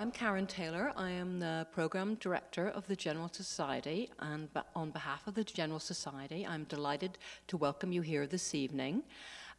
I'm Karen Taylor. I am the Program Director of the General Society, and on behalf of the General Society, I'm delighted to welcome you here this evening.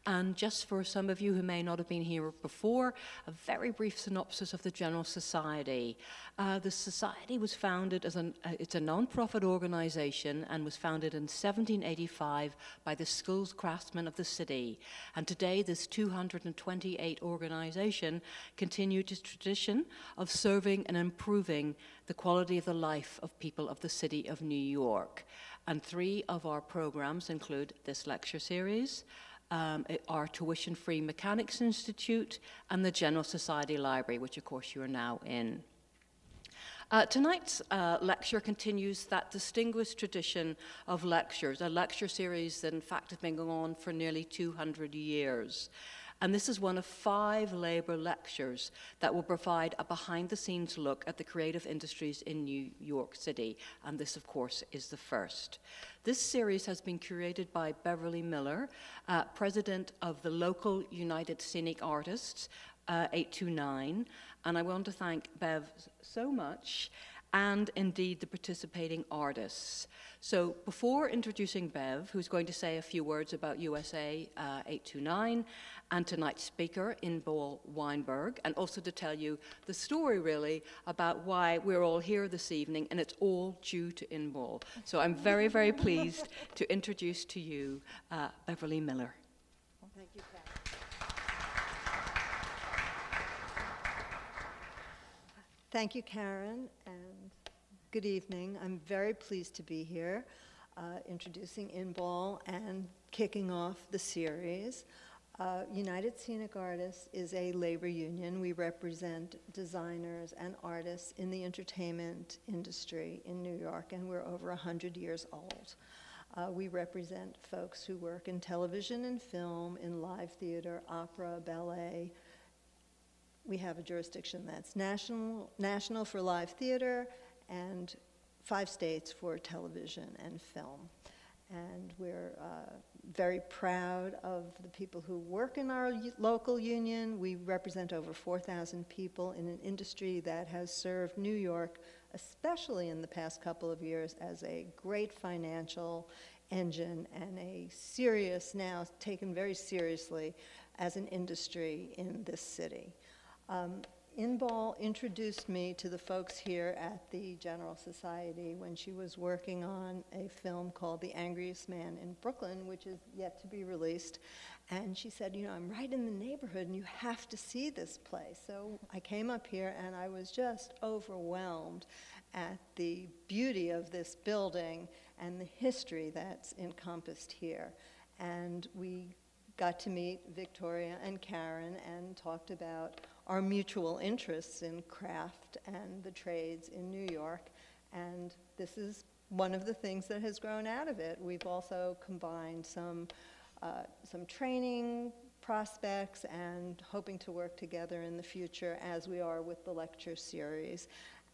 And just for some of you who may not have been here before, a very brief synopsis of the General Society. Uh, the Society was founded as an, uh, it's a non-profit organization and was founded in 1785 by the skilled craftsmen of the city. And today this 228 organization continued its tradition of serving and improving the quality of the life of people of the city of New York. And three of our programs include this lecture series, um, our tuition-free Mechanics Institute, and the General Society Library, which of course you are now in. Uh, tonight's uh, lecture continues that distinguished tradition of lectures, a lecture series that in fact has been going on for nearly 200 years. And this is one of five Labour lectures that will provide a behind the scenes look at the creative industries in New York City. And this, of course, is the first. This series has been curated by Beverly Miller, uh, president of the local United Scenic Artists, uh, 829. And I want to thank Bev so much and indeed the participating artists. So before introducing Bev, who's going to say a few words about USA uh, 829, and tonight's speaker, Inbal Weinberg, and also to tell you the story really about why we're all here this evening, and it's all due to Inbal. So I'm very, very pleased to introduce to you uh, Beverly Miller. Thank you, Karen. Thank you, Karen, and good evening. I'm very pleased to be here, uh, introducing Inbal and kicking off the series. Uh, United Scenic Artists is a labor union. We represent designers and artists in the entertainment industry in New York, and we're over 100 years old. Uh, we represent folks who work in television and film, in live theater, opera, ballet. We have a jurisdiction that's national, national for live theater and five states for television and film. And we're uh, very proud of the people who work in our local union. We represent over 4,000 people in an industry that has served New York, especially in the past couple of years, as a great financial engine and a serious, now taken very seriously as an industry in this city. Um, Inbal introduced me to the folks here at the General Society when she was working on a film called The Angriest Man in Brooklyn, which is yet to be released. And she said, You know, I'm right in the neighborhood and you have to see this place. So I came up here and I was just overwhelmed at the beauty of this building and the history that's encompassed here. And we got to meet Victoria and Karen and talked about our mutual interests in craft and the trades in New York. And this is one of the things that has grown out of it. We've also combined some, uh, some training prospects and hoping to work together in the future as we are with the lecture series.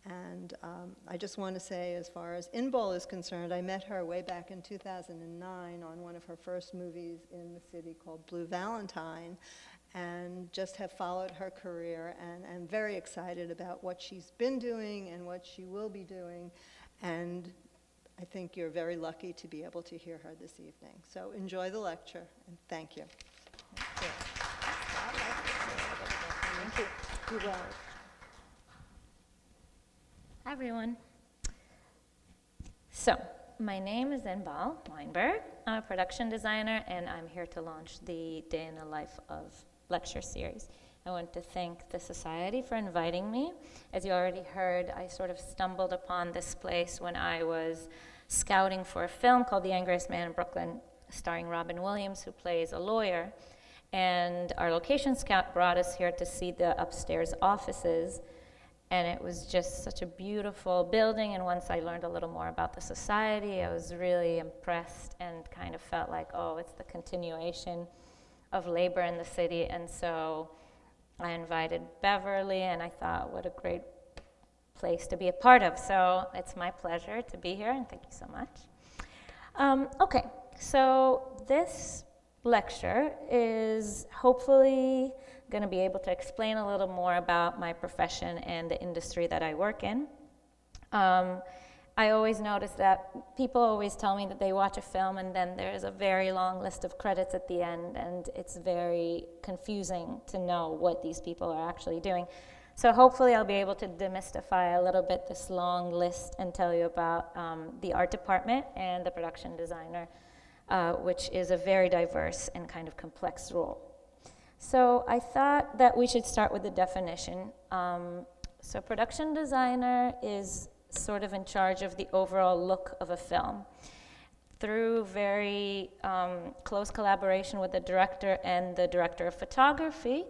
And um, I just want to say, as far as Inbal is concerned, I met her way back in 2009 on one of her first movies in the city called Blue Valentine and just have followed her career and am very excited about what she's been doing and what she will be doing. And I think you're very lucky to be able to hear her this evening. So enjoy the lecture and thank you. Thank you. Thank you. Hi, everyone. So, my name is Inbal Weinberg. I'm a production designer, and I'm here to launch the Day in the Life of lecture series. I want to thank the Society for inviting me. As you already heard, I sort of stumbled upon this place when I was scouting for a film called The Angriest Man in Brooklyn, starring Robin Williams, who plays a lawyer. And our location scout brought us here to see the upstairs offices. And it was just such a beautiful building. And once I learned a little more about the society, I was really impressed and kind of felt like, oh, it's the continuation of labor in the city. And so I invited Beverly, and I thought, what a great place to be a part of. So it's my pleasure to be here, and thank you so much. Um, okay, so this lecture is hopefully going to be able to explain a little more about my profession and the industry that I work in. Um, I always notice that people always tell me that they watch a film and then there's a very long list of credits at the end, and it's very confusing to know what these people are actually doing. So hopefully, I'll be able to demystify a little bit this long list and tell you about um, the art department and the production designer, uh, which is a very diverse and kind of complex role. So I thought that we should start with the definition. Um, so production designer is sort of in charge of the overall look of a film. Through very um, close collaboration with the director and the director of photography,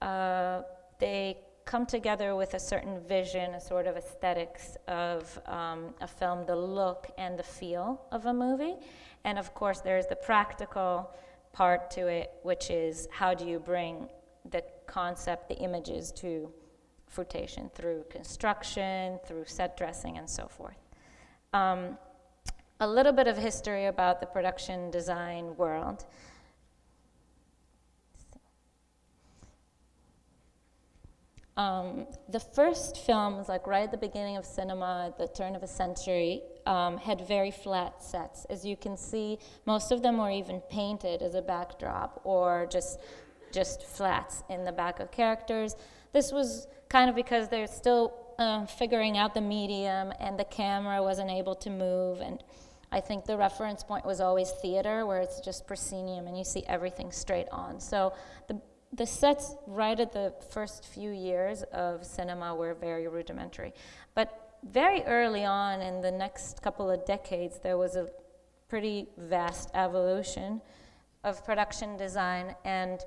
uh, they come together with a certain vision, a sort of aesthetics of um, a film, the look and the feel of a movie. And of course, there's the practical part to it, which is how do you bring the concept, the images to fruition through construction, through set dressing, and so forth. Um, a little bit of history about the production design world. Um, the first films, like right at the beginning of cinema, at the turn of a century, um, had very flat sets. As you can see, most of them were even painted as a backdrop or just, just flats in the back of characters. This was kind of because they're still uh, figuring out the medium and the camera wasn't able to move. And I think the reference point was always theater, where it's just proscenium and you see everything straight on. So the, the sets right at the first few years of cinema were very rudimentary. But very early on, in the next couple of decades, there was a pretty vast evolution of production design and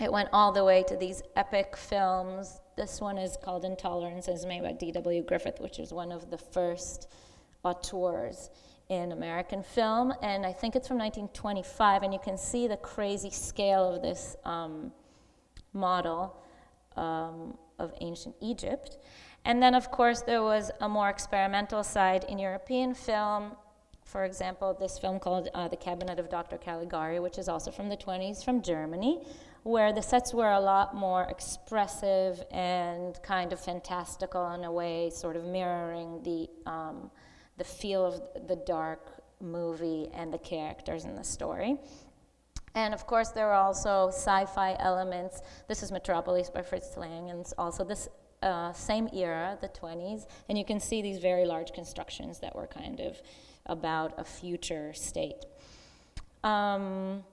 it went all the way to these epic films. This one is called Intolerance, is made by D.W. Griffith, which is one of the first auteurs in American film, and I think it's from 1925, and you can see the crazy scale of this um, model um, of ancient Egypt. And then, of course, there was a more experimental side in European film. For example, this film called uh, The Cabinet of Dr. Caligari, which is also from the 20s from Germany, where the sets were a lot more expressive and kind of fantastical in a way, sort of mirroring the, um, the feel of the dark movie and the characters in the story. And of course, there are also sci fi elements. This is Metropolis by Fritz Lang, and it's also this uh, same era, the 20s. And you can see these very large constructions that were kind of about a future state. Um,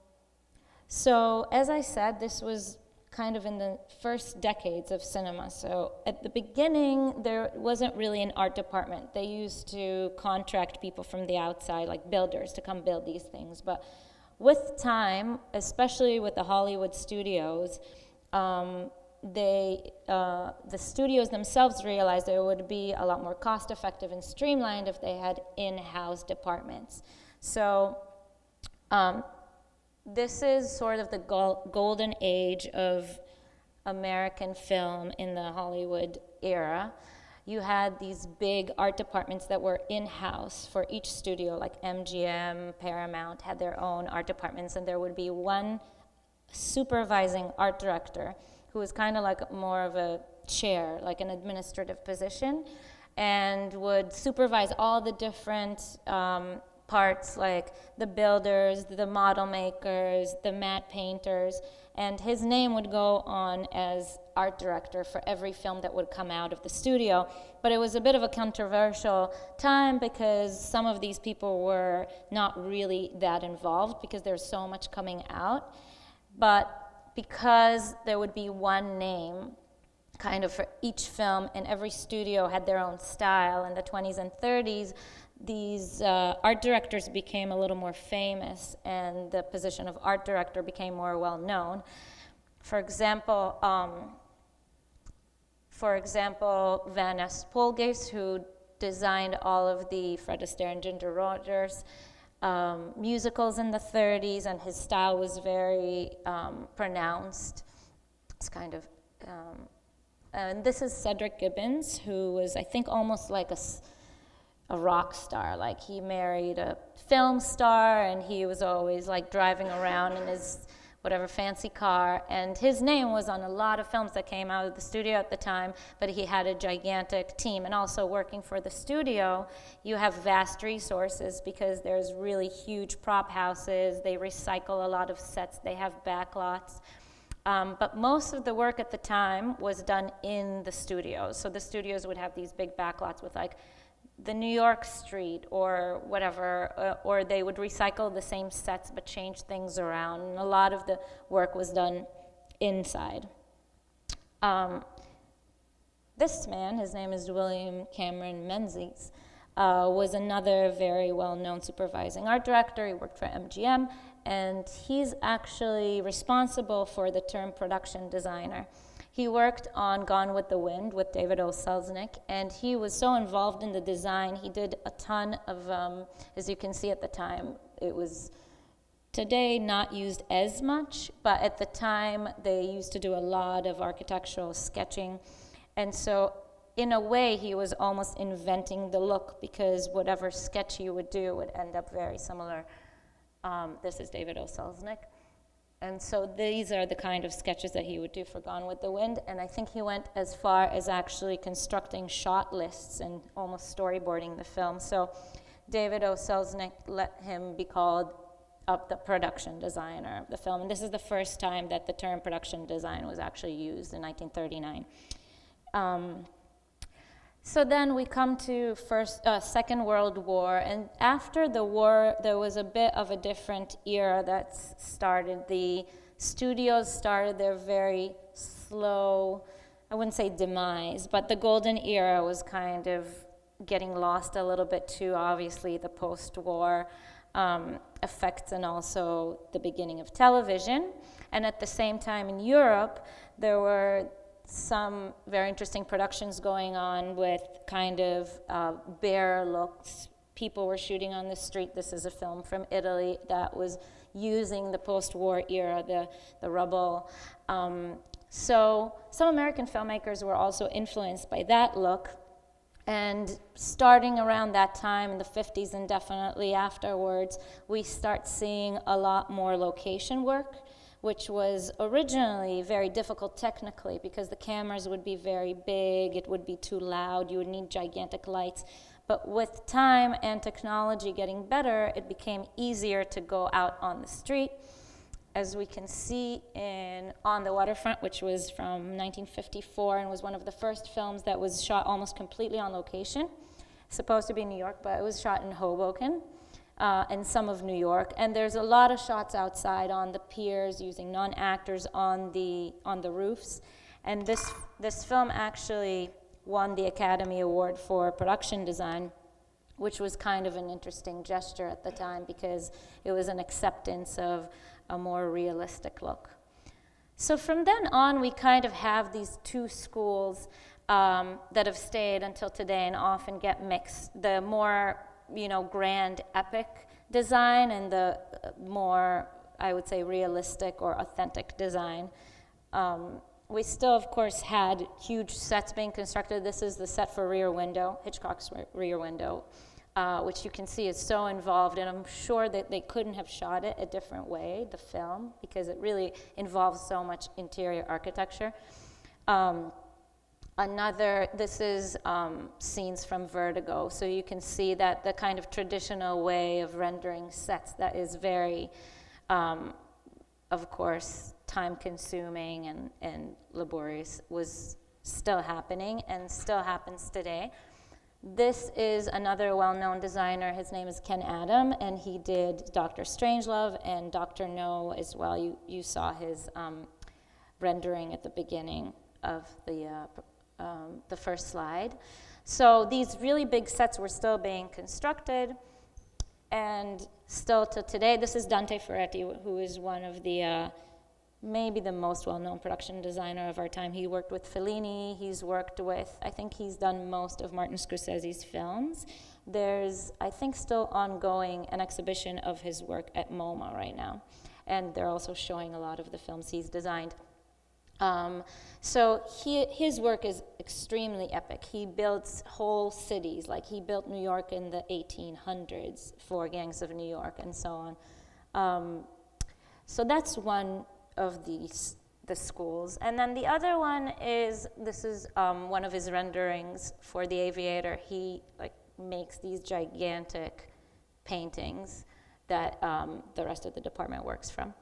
so, as I said, this was kind of in the first decades of cinema. So, at the beginning, there wasn't really an art department. They used to contract people from the outside, like builders, to come build these things. But with time, especially with the Hollywood studios, um, they, uh, the studios themselves realized it would be a lot more cost effective and streamlined if they had in house departments. So, um, this is sort of the golden age of American film in the Hollywood era. You had these big art departments that were in house for each studio, like MGM, Paramount had their own art departments, and there would be one supervising art director who was kind of like more of a chair, like an administrative position, and would supervise all the different um, parts like the builders, the model makers, the matte painters, and his name would go on as art director for every film that would come out of the studio. But it was a bit of a controversial time because some of these people were not really that involved because there's so much coming out. But because there would be one name kind of for each film, and every studio had their own style in the 20s and 30s, these uh, art directors became a little more famous and the position of art director became more well known. For example, um, for example, Van Nest Polglase, who designed all of the Fred Astaire and Ginger Rogers um, musicals in the 30s, and his style was very um, pronounced. It's kind of, um, and this is Cedric Gibbons, who was, I think, almost like a a rock star. Like he married a film star, and he was always like driving around in his whatever fancy car. And his name was on a lot of films that came out of the studio at the time, but he had a gigantic team. And also, working for the studio, you have vast resources because there's really huge prop houses. They recycle a lot of sets, they have backlots. Um, but most of the work at the time was done in the studios. So the studios would have these big backlots with like the New York street or whatever, uh, or they would recycle the same sets but change things around. And a lot of the work was done inside. Um, this man, his name is William Cameron Menzies, uh, was another very well known supervising art director. He worked for MGM, and he's actually responsible for the term production designer. He worked on Gone with the Wind with David O. Selznick, and he was so involved in the design. He did a ton of, um, as you can see at the time, it was today not used as much, but at the time they used to do a lot of architectural sketching. And so, in a way, he was almost inventing the look because whatever sketch he would do would end up very similar. Um, this is David O. Selznick. And so these are the kind of sketches that he would do for Gone with the Wind. And I think he went as far as actually constructing shot lists and almost storyboarding the film. So David O. Selznick let him be called up the production designer of the film. And this is the first time that the term production design was actually used in 1939. Um, so then we come to first, uh, Second World War, and after the war, there was a bit of a different era that started. The studios started their very slow, I wouldn't say demise, but the golden era was kind of getting lost a little bit too. Obviously, the post-war um, effects and also the beginning of television. And at the same time, in Europe, there were some very interesting productions going on with kind of uh, bare looks. People were shooting on the street. This is a film from Italy that was using the post war era, the, the rubble. Um, so some American filmmakers were also influenced by that look. And starting around that time in the 50s and definitely afterwards, we start seeing a lot more location work which was originally very difficult technically because the cameras would be very big, it would be too loud, you would need gigantic lights. But with time and technology getting better, it became easier to go out on the street. As we can see in On the Waterfront, which was from 1954 and was one of the first films that was shot almost completely on location. Supposed to be New York, but it was shot in Hoboken uh, and some of New York. And there's a lot of shots outside on the piers using non-actors on the on the roofs. And this this film actually won the Academy Award for production design, which was kind of an interesting gesture at the time because it was an acceptance of a more realistic look. So from then on, we kind of have these two schools um, that have stayed until today and often get mixed. The more you know, grand epic design and the uh, more, I would say, realistic or authentic design. Um, we still, of course, had huge sets being constructed. This is the set for Rear Window, Hitchcock's Rear Window, uh, which you can see is so involved, and I'm sure that they couldn't have shot it a different way, the film, because it really involves so much interior architecture. Um, Another, this is um, scenes from Vertigo, so you can see that the kind of traditional way of rendering sets that is very, um, of course, time consuming and, and laborious was still happening and still happens today. This is another well known designer. His name is Ken Adam, and he did Dr. Strangelove and Dr. No as well. You, you saw his um, rendering at the beginning of the uh, um, the first slide. So these really big sets were still being constructed, and still to today, this is Dante Ferretti, who is one of the uh, maybe the most well-known production designer of our time. He worked with Fellini. He's worked with, I think he's done most of Martin Scorsese's films. There's, I think, still ongoing an exhibition of his work at MoMA right now, and they're also showing a lot of the films he's designed. Um, so he, his work is extremely epic. He builds whole cities, like he built New York in the 1800s for Gangs of New York and so on. Um, so that's one of these the schools. And then the other one is this is um, one of his renderings for the Aviator. He like makes these gigantic paintings that um, the rest of the department works from.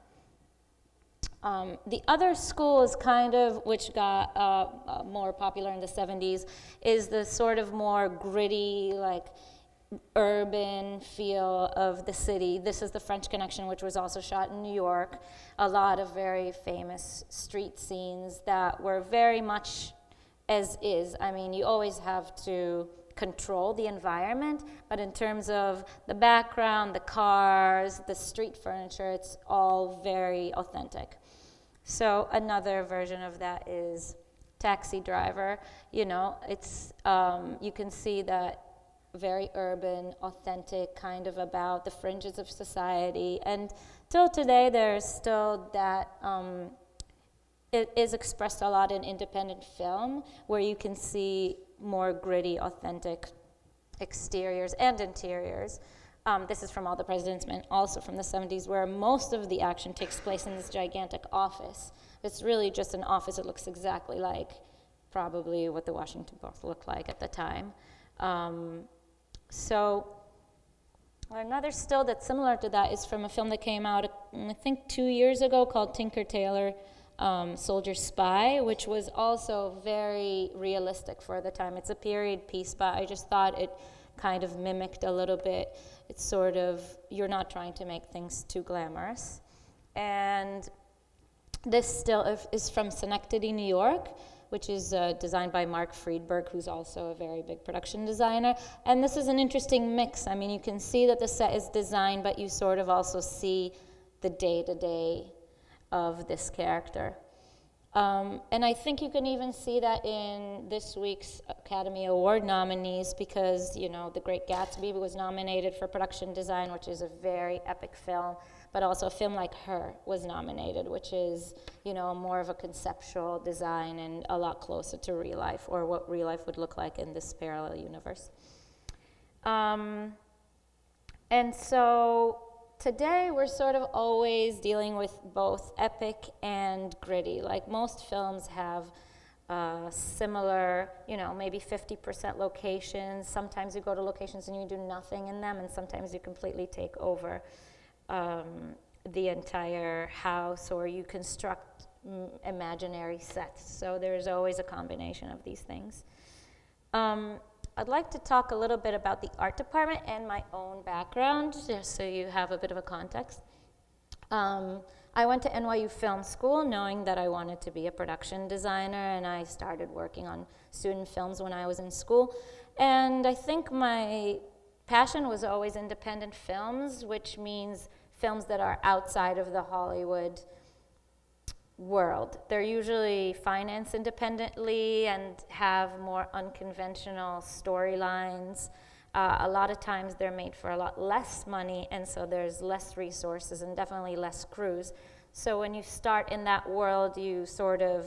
Um, the other school is kind of, which got uh, uh, more popular in the 70s, is the sort of more gritty, like urban feel of the city. This is the French Connection, which was also shot in New York. A lot of very famous street scenes that were very much as is. I mean, you always have to control the environment, but in terms of the background, the cars, the street furniture, it's all very authentic. So another version of that is Taxi Driver. You know, it's um, you can see that very urban, authentic, kind of about the fringes of society. And till today, there's still that. Um, it is expressed a lot in independent film, where you can see more gritty, authentic exteriors and interiors. Um, this is from All the President's Men, also from the 70s, where most of the action takes place in this gigantic office. It's really just an office. It looks exactly like probably what the Washington Post looked like at the time. Um, so another still that's similar to that is from a film that came out, I think, two years ago called Tinker Tailor um, Soldier Spy, which was also very realistic for the time. It's a period piece, but I just thought it kind of mimicked a little bit it's sort of, you're not trying to make things too glamorous. And this still is from Synecdoche, New York, which is uh, designed by Mark Friedberg, who's also a very big production designer. And this is an interesting mix. I mean, you can see that the set is designed, but you sort of also see the day to day of this character. Um, and I think you can even see that in this week's Academy Award nominees because, you know, The Great Gatsby was nominated for production design, which is a very epic film, but also a film like Her was nominated, which is, you know, more of a conceptual design and a lot closer to real life or what real life would look like in this parallel universe. Um, and so Today, we're sort of always dealing with both epic and gritty. Like most films have uh, similar, you know, maybe 50% locations. Sometimes you go to locations and you do nothing in them, and sometimes you completely take over um, the entire house or you construct mm, imaginary sets. So there's always a combination of these things. Um, I'd like to talk a little bit about the art department and my own background, just so you have a bit of a context. Um, I went to NYU Film School knowing that I wanted to be a production designer, and I started working on student films when I was in school. And I think my passion was always independent films, which means films that are outside of the Hollywood world. They're usually financed independently and have more unconventional storylines. Uh, a lot of times they're made for a lot less money, and so there's less resources and definitely less crews. So when you start in that world, you sort of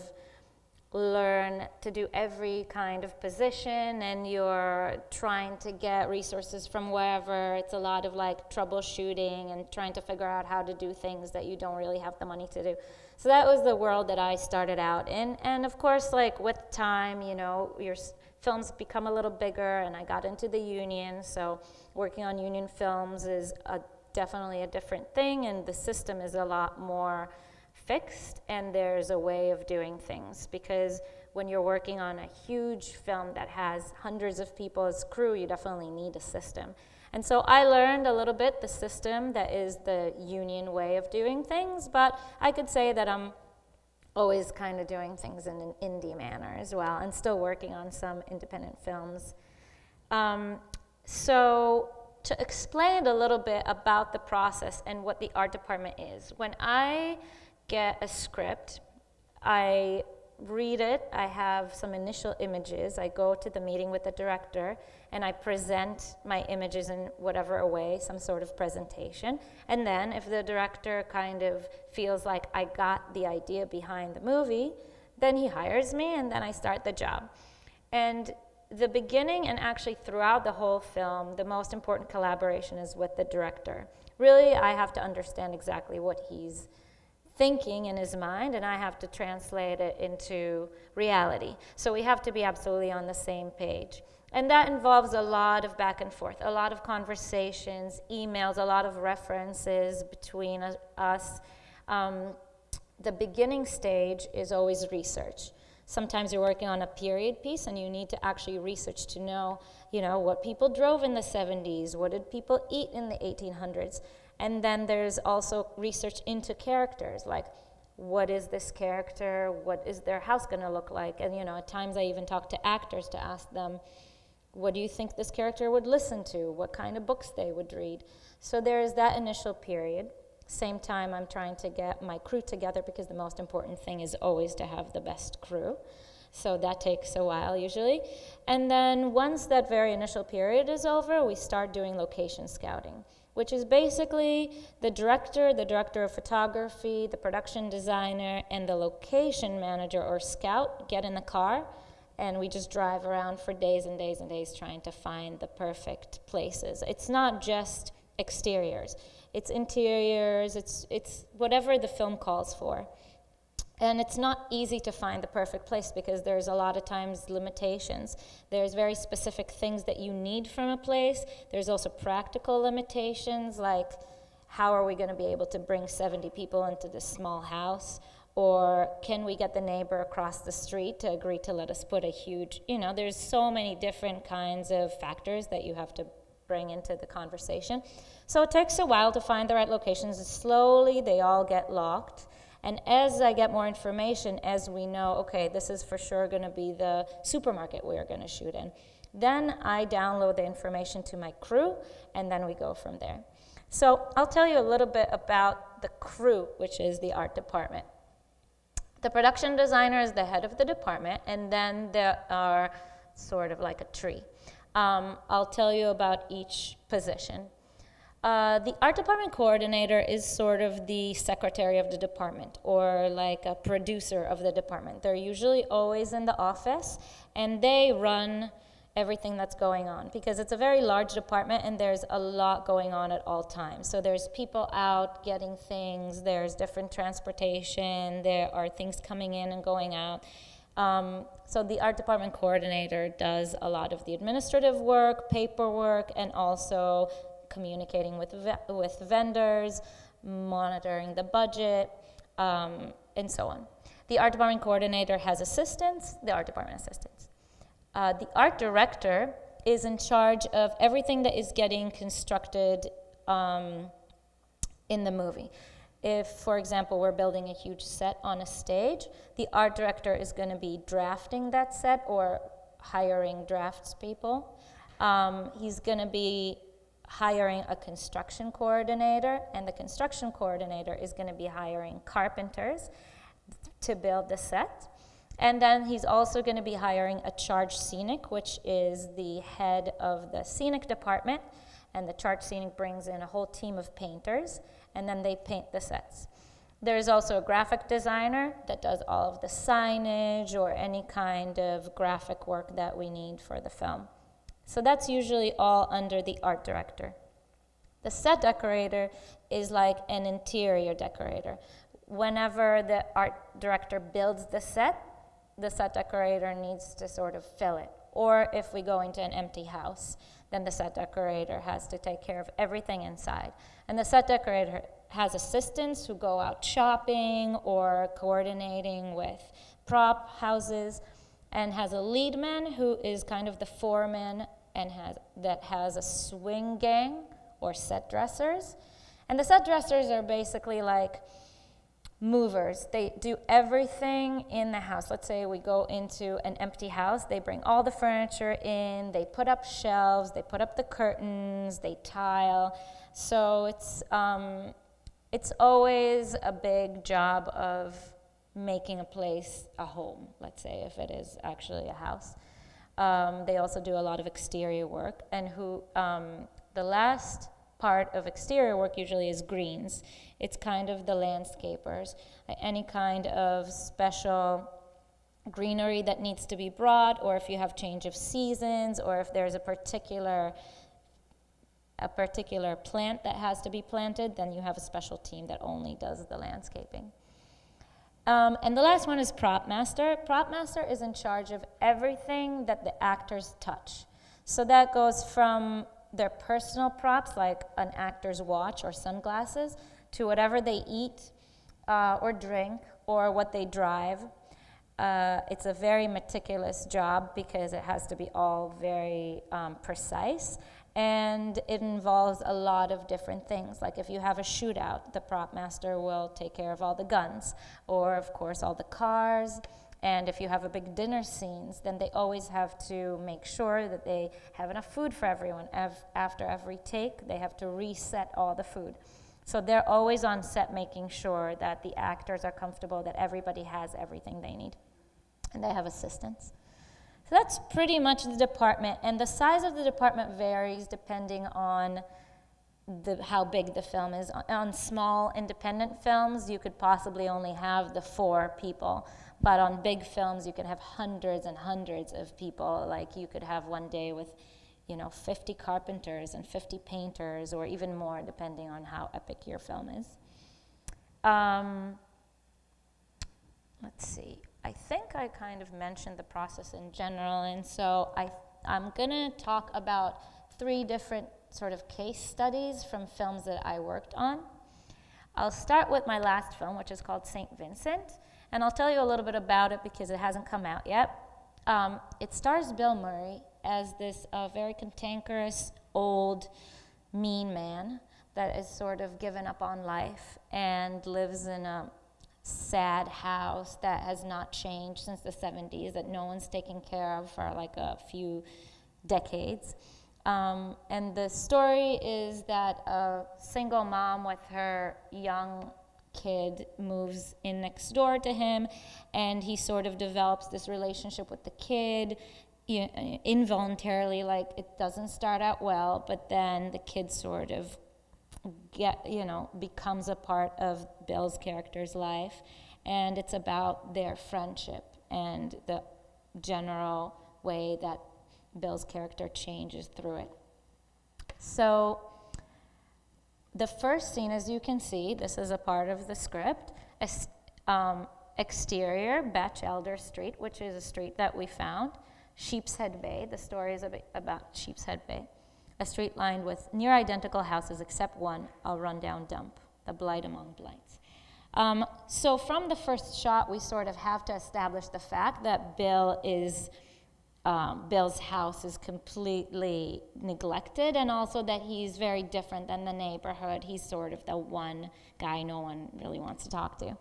learn to do every kind of position and you're trying to get resources from wherever. It's a lot of like troubleshooting and trying to figure out how to do things that you don't really have the money to do. So that was the world that I started out in. And of course, like with time, you know, your films become a little bigger, and I got into the union. So working on union films is a, definitely a different thing, and the system is a lot more fixed, and there's a way of doing things because when you're working on a huge film that has hundreds of people as crew, you definitely need a system. And so I learned a little bit the system that is the union way of doing things, but I could say that I'm always kind of doing things in an indie manner as well and still working on some independent films. Um, so to explain a little bit about the process and what the art department is, when I get a script, I read it, I have some initial images, I go to the meeting with the director, and I present my images in whatever way, some sort of presentation. And then, if the director kind of feels like I got the idea behind the movie, Then he hires me, and then I start the job. And the beginning and actually throughout the whole film, the most important collaboration is with the director. Really, I have to understand exactly what he's thinking in his mind, and I have to translate it into reality. So we have to be absolutely on the same page. And that involves a lot of back and forth, a lot of conversations, emails, a lot of references between us. Um, the beginning stage is always research. Sometimes you're working on a period piece and you need to actually research to know, you know, what people drove in the 70s, what did people eat in the 1800s. And then there's also research into characters, like what is this character, what is their house going to look like? And you know, at times I even talk to actors to ask them, what do you think this character would listen to? What kind of books they would read? So there is that initial period. Same time, I'm trying to get my crew together because the most important thing is always to have the best crew. So that takes a while usually. And then once that very initial period is over, we start doing location scouting which is basically the director, the director of photography, the production designer, and the location manager or scout get in the car and we just drive around for days and days and days trying to find the perfect places. It's not just exteriors. It's interiors, it's, it's whatever the film calls for. And it's not easy to find the perfect place because there's a lot of times limitations. There's very specific things that you need from a place. There's also practical limitations like how are we going to be able to bring 70 people into this small house? Or can we get the neighbor across the street to agree to let us put a huge, you know, there's so many different kinds of factors that you have to bring into the conversation. So it takes a while to find the right locations. Slowly, they all get locked. And as I get more information, as we know, okay, this is for sure going to be the supermarket we are going to shoot in, then I download the information to my crew, and then we go from there. So I'll tell you a little bit about the crew, which is the art department. The production designer is the head of the department, and then there are sort of like a tree. Um, I'll tell you about each position. Uh, the art department coordinator is sort of the secretary of the department or like a producer of the department. They're usually always in the office and they run everything that's going on because it's a very large department and there's a lot going on at all times. So there's people out getting things, there's different transportation, there are things coming in and going out. Um, so the art department coordinator does a lot of the administrative work, paperwork, and also communicating with, with vendors, monitoring the budget, um, and so on. The art department coordinator has assistants, the art department assistants. Uh, the art director is in charge of everything that is getting constructed um, in the movie. If, for example, we're building a huge set on a stage, the art director is going to be drafting that set or hiring draftspeople. Um, he's going to be hiring a construction coordinator, and the construction coordinator is going to be hiring carpenters to build the set. And then he's also going to be hiring a charge scenic, which is the head of the scenic department. And the charge scenic brings in a whole team of painters, and then they paint the sets. There's also a graphic designer that does all of the signage or any kind of graphic work that we need for the film. So that's usually all under the art director. The set decorator is like an interior decorator. Whenever the art director builds the set, the set decorator needs to sort of fill it. Or if we go into an empty house, then the set decorator has to take care of everything inside. And the set decorator has assistants who go out shopping or coordinating with prop houses and has a lead man who is kind of the foreman and has, that has a swing gang or set dressers. And the set dressers are basically like movers. They do everything in the house. Let's say we go into an empty house, they bring all the furniture in, they put up shelves, they put up the curtains, they tile. So it's, um, it's always a big job of making a place a home, let's say, if it is actually a house. Um, they also do a lot of exterior work, and who um, the last part of exterior work usually is greens. It's kind of the landscapers. Any kind of special greenery that needs to be brought, or if you have change of seasons, or if there's a particular a particular plant that has to be planted, then you have a special team that only does the landscaping. Um, and the last one is prop master. Prop master is in charge of everything that the actors touch. So that goes from their personal props, like an actor's watch or sunglasses, to whatever they eat uh, or drink or what they drive. Uh, it's a very meticulous job because it has to be all very um, precise and it involves a lot of different things. Like if you have a shootout, the prop master will take care of all the guns, or of course all the cars. And if you have a big dinner scenes, then they always have to make sure that they have enough food for everyone. after every take, they have to reset all the food. So they're always on set making sure that the actors are comfortable, that everybody has everything they need. And they have assistants. That's pretty much the department, and the size of the department varies depending on the, how big the film is. On small independent films, you could possibly only have the four people, but on big films, you can have hundreds and hundreds of people. Like you could have one day with, you know, 50 carpenters and 50 painters, or even more, depending on how epic your film is. Um, let's see. I think I kind of mentioned the process in general, and so I, I'm going to talk about three different sort of case studies from films that I worked on. I'll start with my last film, which is called St. Vincent, and I'll tell you a little bit about it because it hasn't come out yet. Um, it stars Bill Murray as this uh, very cantankerous, old, mean man that is sort of given up on life and lives in a sad house that has not changed since the 70s, that no one's taken care of for like a few decades. Um, and the story is that a single mom with her young kid moves in next door to him, and he sort of develops this relationship with the kid involuntarily. Like it doesn't start out well, but then the kid sort of get you know becomes a part of Bill's character's life, and it's about their friendship and the general way that Bill's character changes through it. So the first scene, as you can see, this is a part of the script. Um, exterior, Batchelder Street, which is a street that we found. Sheepshead Bay. The story is about Sheepshead Bay a street lined with near identical houses except one, a rundown dump, the blight among blights. Um, so from the first shot, we sort of have to establish the fact that Bill is um, Bill's house is completely neglected, and also that he's very different than the neighborhood. He's sort of the one guy no one really wants to talk to.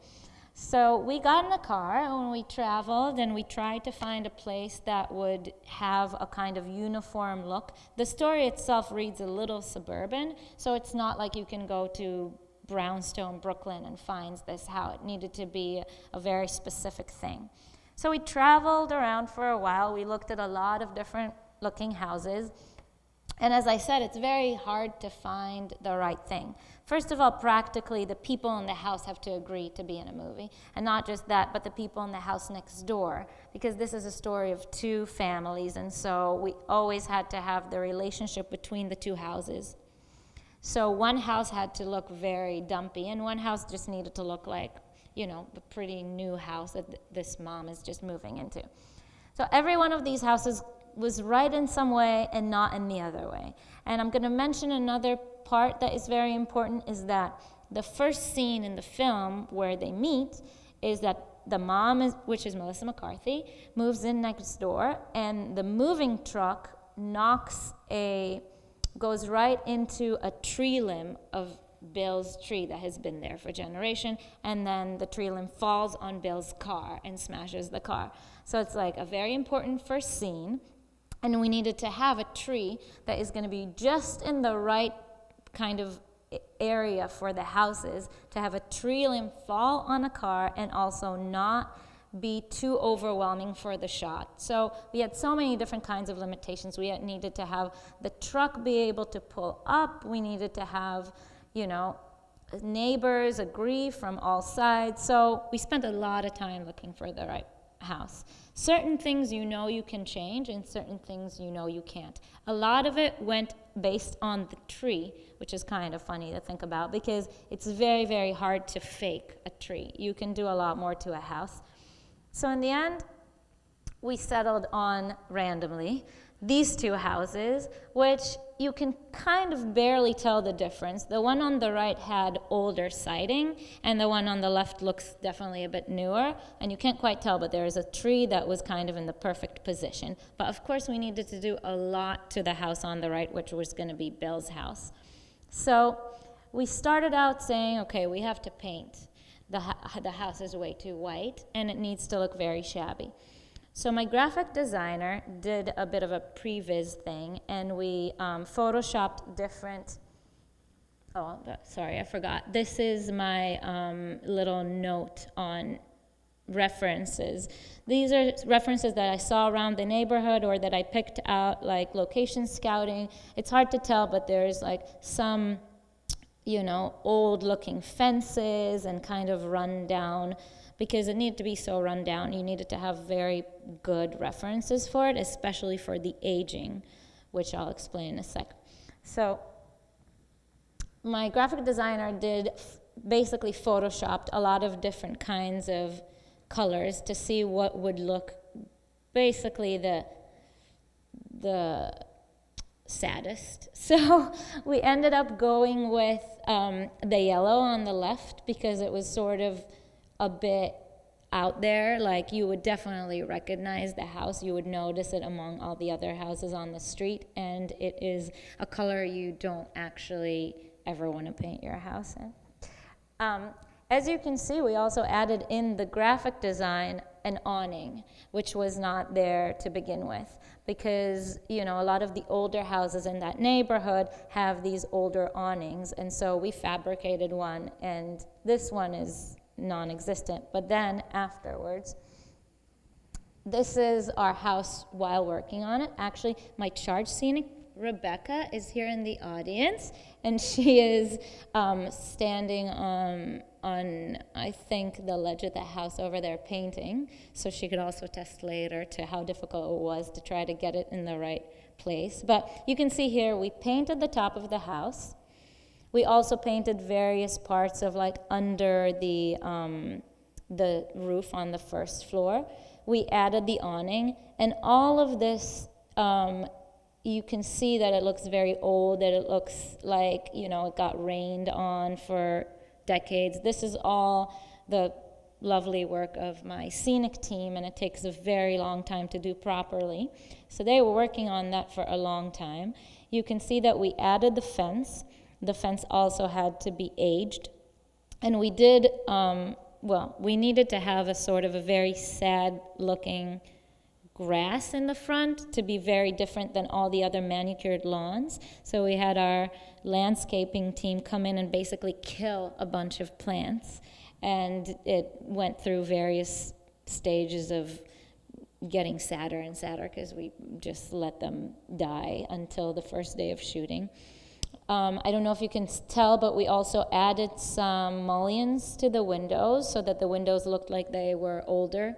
So we got in the car and we traveled and we tried to find a place that would have a kind of uniform look. The story itself reads a little suburban, so it's not like you can go to Brownstone, Brooklyn and find this how it needed to be a very specific thing. So we traveled around for a while. We looked at a lot of different looking houses. And as I said, it's very hard to find the right thing. First of all, practically, the people in the house have to agree to be in a movie. And not just that, but the people in the house next door. Because this is a story of two families, and so we always had to have the relationship between the two houses. So one house had to look very dumpy, and one house just needed to look like, you know, a pretty new house that th- this mom is just moving into. So every one of these houses was right in some way and not in the other way. And I'm going to mention another part that is very important is that the first scene in the film where they meet is that the mom, is, which is Melissa McCarthy, moves in next door, and the moving truck knocks a, goes right into a tree limb of Bill's tree that has been there for generation, and then the tree limb falls on Bill's car and smashes the car. So it's like a very important first scene and we needed to have a tree that is going to be just in the right kind of area for the houses to have a tree limb fall on a car and also not be too overwhelming for the shot. So we had so many different kinds of limitations. We needed to have the truck be able to pull up. We needed to have, you know, neighbors agree from all sides. So we spent a lot of time looking for the right house. Certain things you know you can change, and certain things you know you can't. A lot of it went based on the tree, which is kind of funny to think about because it's very, very hard to fake a tree. You can do a lot more to a house. So, in the end, we settled on randomly these two houses, which you can kind of barely tell the difference. The one on the right had older siding, and the one on the left looks definitely a bit newer, and you can't quite tell, but there is a tree that was kind of in the perfect position. But of course, we needed to do a lot to the house on the right, which was going to be Bill's house. So we started out saying, okay, we have to paint. The, the house is way too white, and it needs to look very shabby. So my graphic designer did a bit of a previs thing, and we um, photoshopped different. Oh, sorry, I forgot. This is my um, little note on references. These are references that I saw around the neighborhood or that I picked out, like location scouting. It's hard to tell, but there's like some, you know, old looking fences and kind of run down because it needed to be so run down. You needed to have very good references for it, especially for the aging, which I'll explain in a sec. So, my graphic designer did basically photoshopped a lot of different kinds of colors to see what would look basically the the saddest. So we ended up going with um, the yellow on the left because it was sort of a bit out there. Like you would definitely recognize the house. You would notice it among all the other houses on the street, and it is a color you don't actually ever want to paint your house in. Um, as you can see, we also added in the graphic design an awning, which was not there to begin with because you know a lot of the older houses in that neighborhood have these older awnings and so we fabricated one and this one is non existent. But then afterwards, this is our house while working on it. Actually, my charge scenic, Rebecca, is here in the audience, and she is um, standing on, on, I think, the ledge of the house over there painting. So she could also test later to how difficult it was to try to get it in the right place. But you can see here, we painted the top of the house. We also painted various parts of like under the, um, the roof on the first floor. We added the awning, and all of this, um, you can see that it looks very old, that it looks like, you know, it got rained on for decades. This is all the lovely work of my scenic team, and it takes a very long time to do properly. So they were working on that for a long time. You can see that we added the fence. The fence also had to be aged. And we did, um, well, we needed to have a sort of a very sad looking grass in the front to be very different than all the other manicured lawns. So we had our landscaping team come in and basically kill a bunch of plants. And it went through various stages of getting sadder and sadder because we just let them die until the first day of shooting. Um, I don't know if you can tell, but we also added some mullions to the windows so that the windows looked like they were older.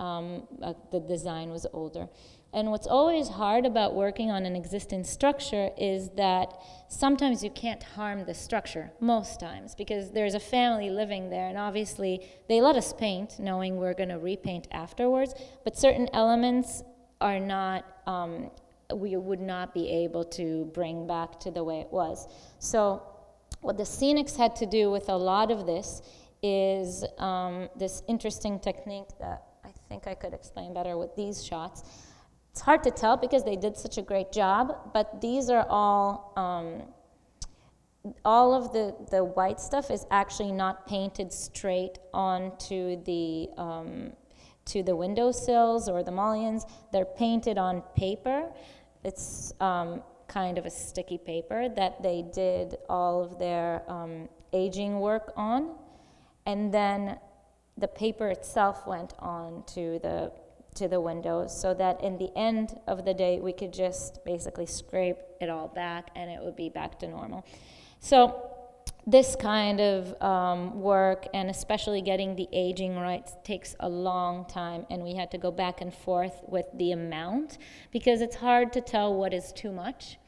Um, uh, the design was older. And what's always hard about working on an existing structure is that sometimes you can't harm the structure, most times, because there's a family living there, and obviously they let us paint, knowing we're going to repaint afterwards, but certain elements are not um, we would not be able to bring back to the way it was. So, what the scenics had to do with a lot of this is um, this interesting technique that I think I could explain better with these shots. It's hard to tell because they did such a great job, but these are all. Um, all of the, the white stuff is actually not painted straight onto the um, to the windowsills or the mullions. They're painted on paper, it's um, kind of a sticky paper that they did all of their um, aging work on. And then the paper itself went on to the, to the windows so that in the end of the day, we could just basically scrape it all back and it would be back to normal. So this kind of um, work and especially getting the aging right takes a long time and we had to go back and forth with the amount because it's hard to tell what is too much.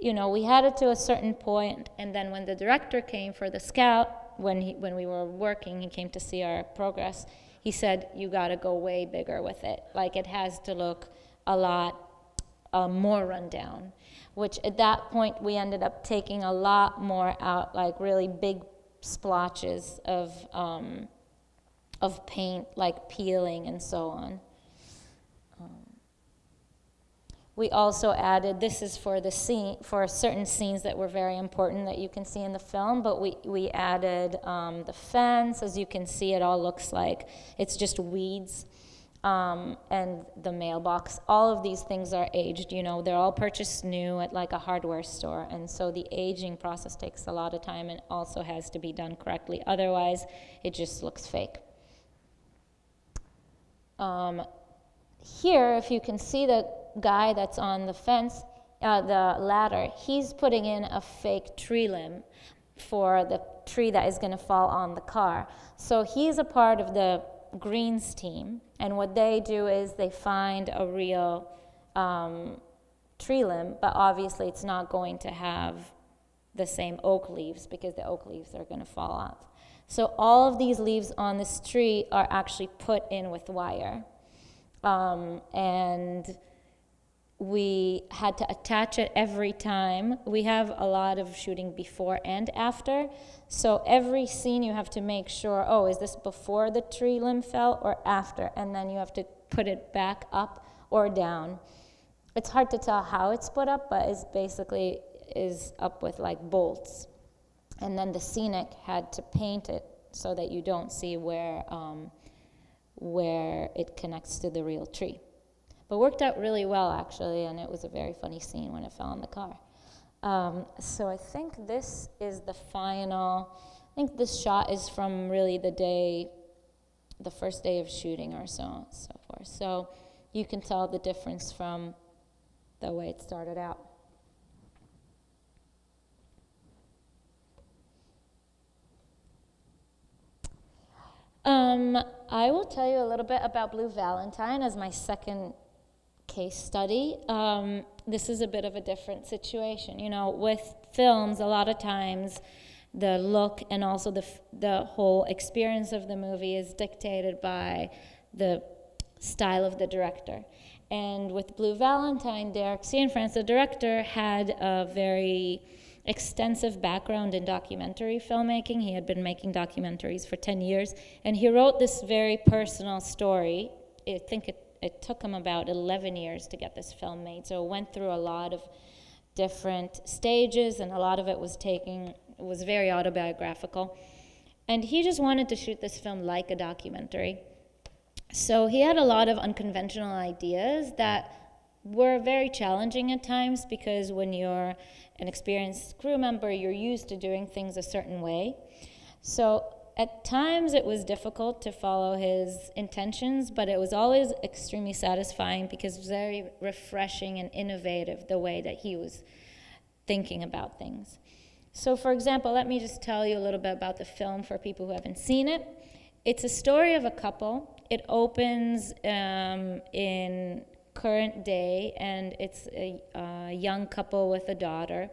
You know we had it to a certain point and then when the director came for the scout when he when we were working he came to see our progress he said you got to go way bigger with it. Like it has to look a lot uh, more rundown which at that point we ended up taking a lot more out, like really big splotches of, um, of paint, like peeling and so on. Um, we also added, this is for the scene, for certain scenes that were very important that you can see in the film, but we, we added um, the fence. As you can see, it all looks like it's just weeds um, and the mailbox. All of these things are aged. You know, they're all purchased new at like a hardware store, and so the aging process takes a lot of time and also has to be done correctly. Otherwise, it just looks fake. Um, here, if you can see the guy that's on the fence, uh, the ladder, he's putting in a fake tree limb for the tree that is going to fall on the car. So he's a part of the Greens team, and what they do is they find a real um, tree limb, but obviously it's not going to have the same oak leaves because the oak leaves are going to fall off. So all of these leaves on this tree are actually put in with wire. Um, and we had to attach it every time. We have a lot of shooting before and after. So every scene you have to make sure, oh, is this before the tree limb fell or after? And then you have to put it back up or down. It's hard to tell how it's put up, but it's basically is up with like bolts. And then the scenic had to paint it so that you don't see where, um, where it connects to the real tree. But worked out really well, actually, and it was a very funny scene when it fell on the car. Um, so I think this is the final, I think this shot is from really the day, the first day of shooting or so, on and so forth. So you can tell the difference from the way it started out. Um, I will tell you a little bit about Blue Valentine as my second case study. Um, this is a bit of a different situation. You know, with films, a lot of times the look and also the, the whole experience of the movie is dictated by the style of the director. And with Blue Valentine, Derek Cianfrance, the director, had a very extensive background in documentary filmmaking. He had been making documentaries for 10 years, and he wrote this very personal story. I think it it took him about 11 years to get this film made. So it went through a lot of different stages, and a lot of it was taking it was very autobiographical. And he just wanted to shoot this film like a documentary. So he had a lot of unconventional ideas that were very challenging at times because when you're an experienced crew member, you're used to doing things a certain way. So at times it was difficult to follow his intentions, but it was always extremely satisfying because it was very refreshing and innovative the way that he was thinking about things. So, for example, let me just tell you a little bit about the film for people who haven't seen it. It's a story of a couple. It opens um, in current day, and it's a, a young couple with a daughter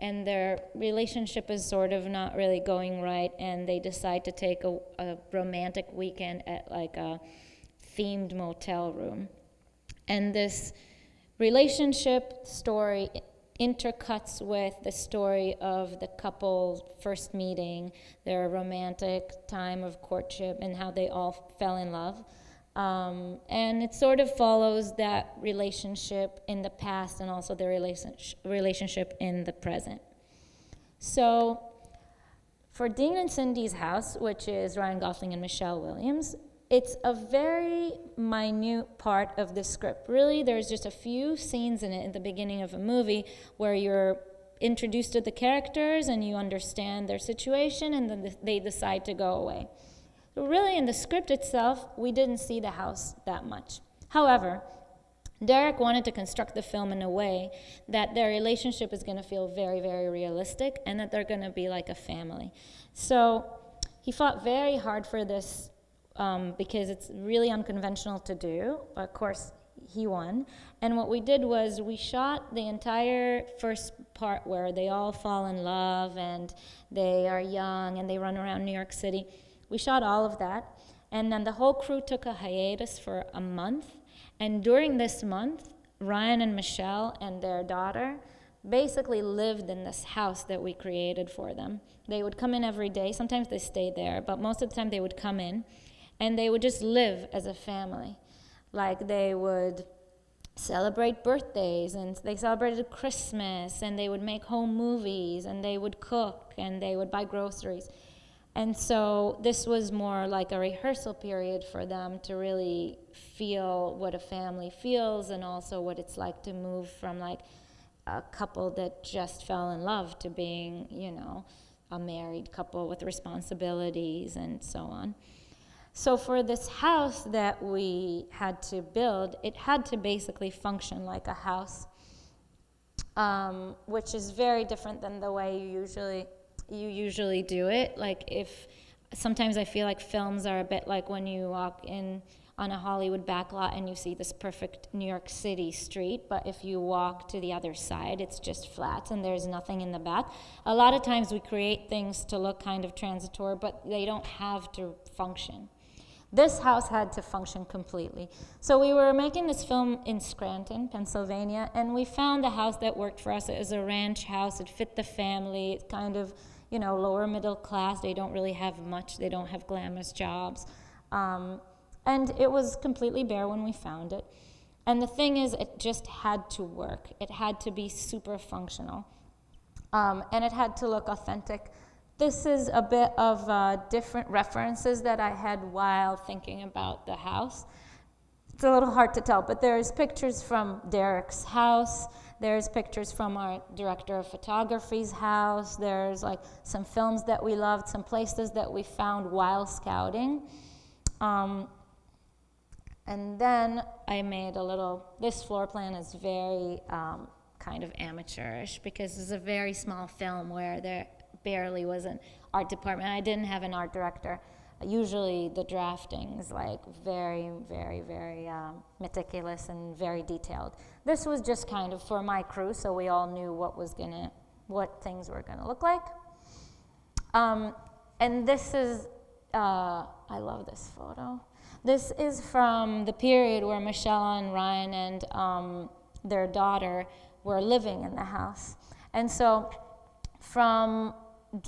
and their relationship is sort of not really going right, and they decide to take a, a romantic weekend at like a themed motel room. And this relationship story intercuts with the story of the couple first meeting, their romantic time of courtship, and how they all fell in love. Um, and it sort of follows that relationship in the past and also the relationship in the present. So, for Dean and Cindy's house, which is Ryan Gosling and Michelle Williams, it's a very minute part of the script. Really, there's just a few scenes in it at the beginning of a movie where you're introduced to the characters and you understand their situation, and then they decide to go away really, in the script itself, we didn't see the house that much. However, Derek wanted to construct the film in a way that their relationship is going to feel very, very realistic and that they're going to be like a family. So he fought very hard for this um, because it's really unconventional to do. Of course, he won. And what we did was we shot the entire first part where they all fall in love and they are young and they run around New York City. We shot all of that. And then the whole crew took a hiatus for a month and during this month, Ryan and Michelle and their daughter basically lived in this house that we created for them. They would come in every day. Sometimes they stayed there, but most of the time they would come in and they would just live as a family. Like they would celebrate birthdays and they celebrated Christmas and they would make home movies and they would cook and they would buy groceries. And so this was more like a rehearsal period for them to really feel what a family feels and also what it's like to move from like a couple that just fell in love to being, you know, a married couple with responsibilities and so on. So for this house that we had to build, it had to basically function like a house, um, which is very different than the way you usually you usually do it. Like if sometimes I feel like films are a bit like when you walk in on a Hollywood backlot and you see this perfect New York City street, but if you walk to the other side, it's just flat and there's nothing in the back. A lot of times we create things to look kind of transitory, but they don't have to function. This house had to function completely. So we were making this film in Scranton, Pennsylvania, and we found a house that worked for us. It was a ranch house. It fit the family. It kind of you know, lower middle class. They don't really have much. They don't have glamorous jobs. Um, and it was completely bare when we found it. And the thing is, it just had to work. It had to be super functional. Um, and it had to look authentic. This is a bit of uh, different references that I had while thinking about the house. It's a little hard to tell, but there's pictures from Derek's house. There's pictures from our director of photography's house. There's like some films that we loved, some places that we found while scouting. Um, and then I made a little, this floor plan is very um, kind of amateurish because it's a very small film where there barely was an art department. I didn't have an art director usually the drafting is like very, very, very um, meticulous and very detailed. This was just kind of for my crew, so we all knew what was gonna, what things were gonna look like. Um, and this is, uh, I love this photo. This is from the period where Michelle and Ryan and um, their daughter were living in the house. And so from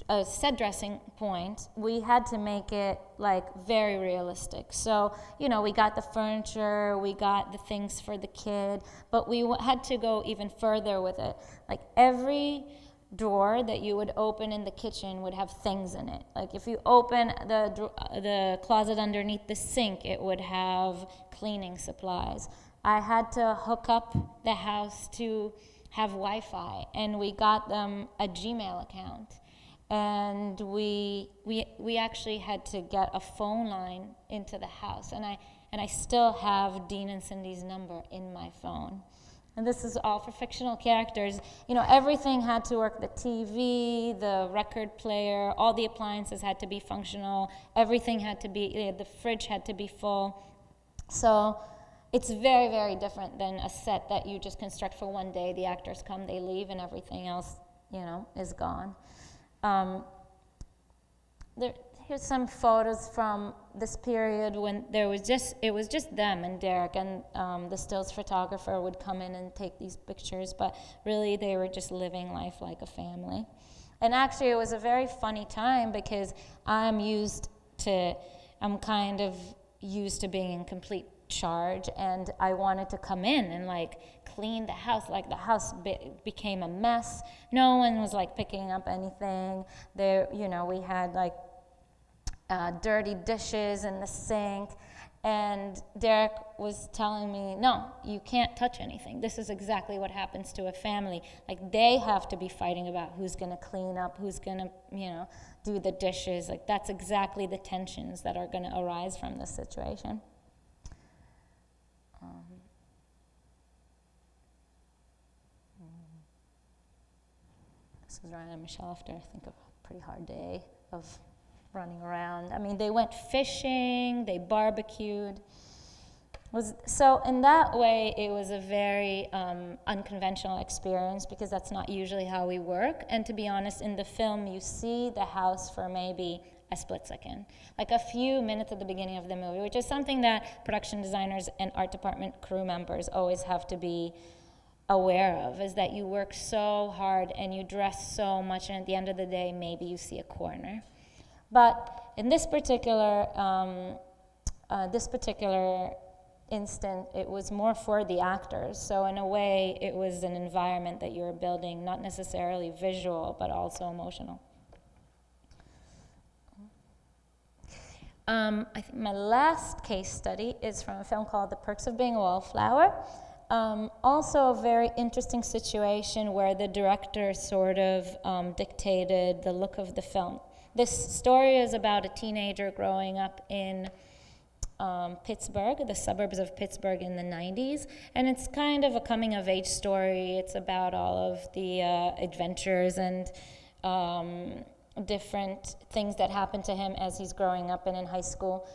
a set dressing point, we had to make it like very realistic. So, you know, we got the furniture, we got the things for the kid, but we had to go even further with it. Like every drawer that you would open in the kitchen would have things in it. Like if you open the the closet underneath the sink, it would have cleaning supplies. I had to hook up the house to have Wi-Fi, and we got them a Gmail account and we, we, we actually had to get a phone line into the house. And I, and I still have Dean and Cindy's number in my phone. And this is all for fictional characters. You know, everything had to work the TV, the record player, all the appliances had to be functional, everything had to be, eh, the fridge had to be full. So it's very, very different than a set that you just construct for one day. The actors come, they leave, and everything else, you know, is gone. Um, there, here's some photos from this period when there was just it was just them and Derek and um, the stills photographer would come in and take these pictures, but really they were just living life like a family. And actually, it was a very funny time because I'm used to, I'm kind of used to being in complete charge and I wanted to come in and like clean the house like the house be became a mess no one was like picking up anything there you know we had like uh, dirty dishes in the sink and Derek was telling me, no, you can't touch anything. This is exactly what happens to a family. Like they have to be fighting about who's going to clean up, who's going to, you know, do the dishes. Like that's exactly the tensions that are going to arise from this situation. Um, this is Ryan and Michelle after I think of a pretty hard day of running around. I mean, they went fishing, they barbecued. Was, so in that way, it was a very um, unconventional experience because that's not usually how we work. And to be honest, in the film, you see the house for maybe a split second, like a few minutes at the beginning of the movie, which is something that production designers and art department crew members always have to be aware of is that you work so hard and you dress so much, and at the end of the day, maybe you see a corner. But in this particular, um, uh, this particular instant, it was more for the actors. So in a way, it was an environment that you were building, not necessarily visual, but also emotional. Um, I think my last case study is from a film called The Perks of Being a Wallflower. Um, also, a very interesting situation where the director sort of um, dictated the look of the film. This story is about a teenager growing up in um, Pittsburgh, the suburbs of Pittsburgh in the 90s, and it's kind of a coming of age story. It's about all of the uh, adventures and um, different things that happen to him as he's growing up and in high school.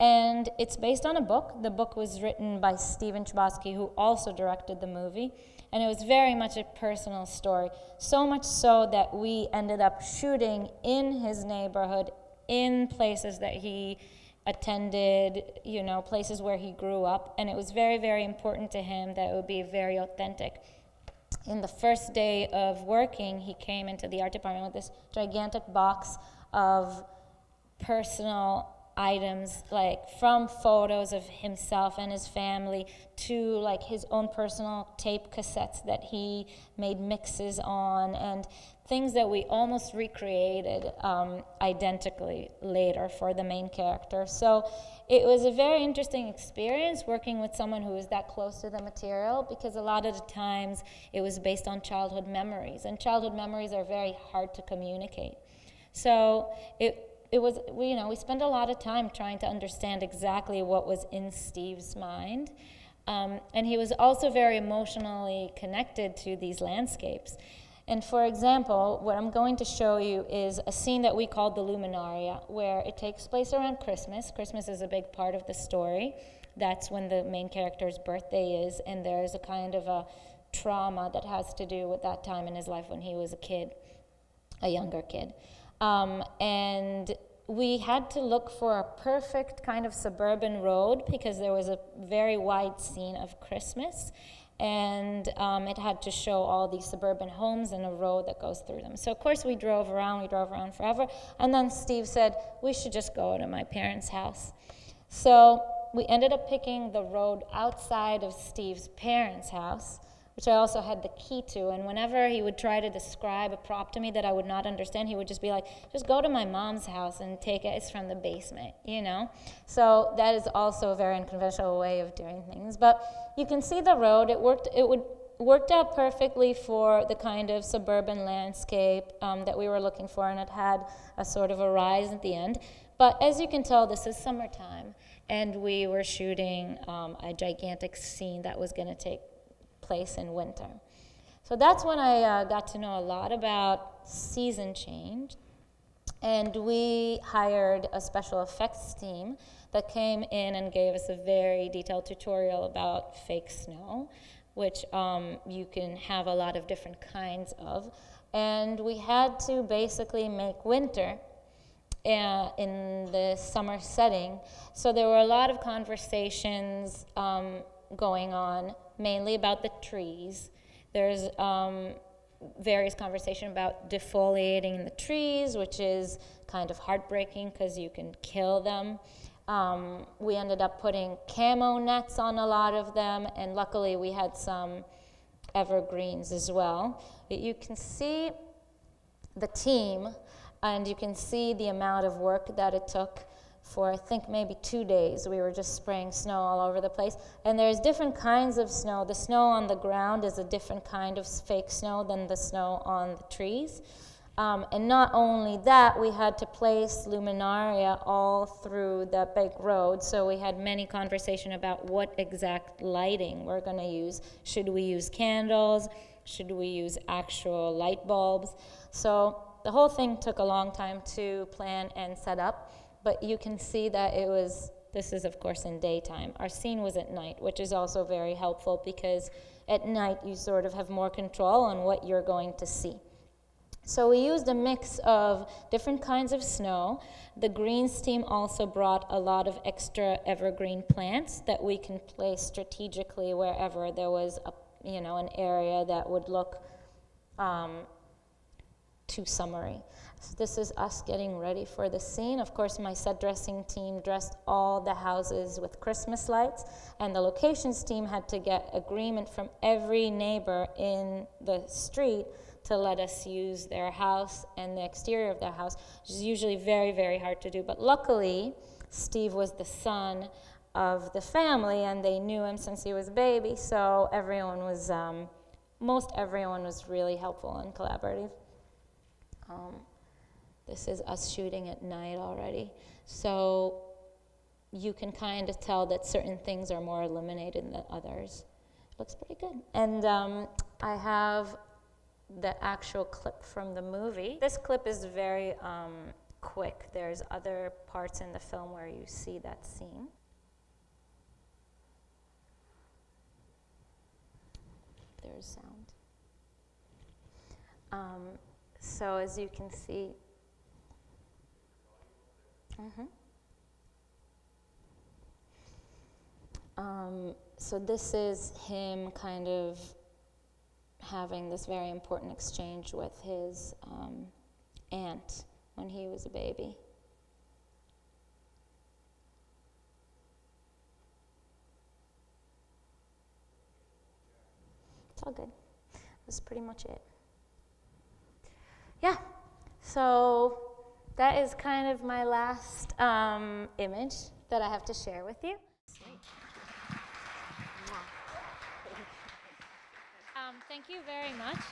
And it's based on a book. The book was written by Stephen Chbosky, who also directed the movie. And it was very much a personal story. So much so that we ended up shooting in his neighborhood, in places that he attended, you know, places where he grew up. And it was very, very important to him that it would be very authentic. In the first day of working, he came into the art department with this gigantic box of personal items like from photos of himself and his family to like his own personal tape cassettes that he made mixes on. And things that we almost recreated um, identically later for the main character so it was a very interesting experience working with someone who was that close to the material because a lot of the times it was based on childhood memories and childhood memories are very hard to communicate so it it was we, you know we spent a lot of time trying to understand exactly what was in Steve's mind. Um, and he was also very emotionally connected to these landscapes. And for example, what I'm going to show you is a scene that we called the Luminaria, where it takes place around Christmas. Christmas is a big part of the story. That's when the main character's birthday is, and there's a kind of a trauma that has to do with that time in his life when he was a kid, a younger kid. Um, and we had to look for a perfect kind of suburban road because there was a very wide scene of Christmas. And um, it had to show all these suburban homes and a road that goes through them. So, of course, we drove around, we drove around forever. And then Steve said, We should just go to my parents' house. So, we ended up picking the road outside of Steve's parents' house which I also had the key to. And whenever he would try to describe a prop to me that I would not understand, he would just be like, just go to my mom's house and take it. It's from the basement, you know? So that is also a very unconventional way of doing things. But you can see the road. It worked, it would, worked out perfectly for the kind of suburban landscape um, that we were looking for, and it had a sort of a rise at the end. But as you can tell, this is summertime, and we were shooting um, a gigantic scene that was going to take place in winter. So that's when I uh, got to know a lot about season change. And we hired a special effects team that came in and gave us a very detailed tutorial about fake snow, which um, you can have a lot of different kinds of. And we had to basically make winter uh, in the summer setting. So there were a lot of conversations um, going on mainly about the trees. There's um, various conversation about defoliating the trees, which is kind of heartbreaking because you can kill them. Um, we ended up putting camo nets on a lot of them, and luckily we had some evergreens as well. You can see the team, and you can see the amount of work that it took for I think maybe two days. We were just spraying snow all over the place. And there's different kinds of snow. The snow on the ground is a different kind of fake snow than the snow on the trees. Um, and not only that, we had to place luminaria all through that big road. So we had many conversation about what exact lighting we're going to use. Should we use candles? Should we use actual light bulbs? So the whole thing took a long time to plan and set up, but you can see that it was, this is of course in daytime. Our scene was at night, which is also very helpful because at night you sort of have more control on what you're going to see. So we used a mix of different kinds of snow. The greens team also brought a lot of extra evergreen plants that we can place strategically wherever there was a, you know, an area that would look um, too summery. This is us getting ready for the scene. Of course, my set dressing team dressed all the houses with Christmas lights, and the locations team had to get agreement from every neighbor in the street to let us use their house and the exterior of their house, which is usually very, very hard to do. But luckily, Steve was the son of the family, and they knew him since he was a baby, so everyone was, um, most everyone was really helpful and collaborative. Um, this is us shooting at night already. So you can kind of tell that certain things are more illuminated than others. Looks pretty good. And um, I have the actual clip from the movie. This clip is very um, quick. There's other parts in the film where you see that scene. There's sound. Um, so as you can see, mm-hmm. um, so this is him kind of having this very important exchange with his um, aunt when he was a baby. It's all good. That's pretty much it. Yeah, so that is kind of my last um, image that I have to share with you. Um, thank you very much.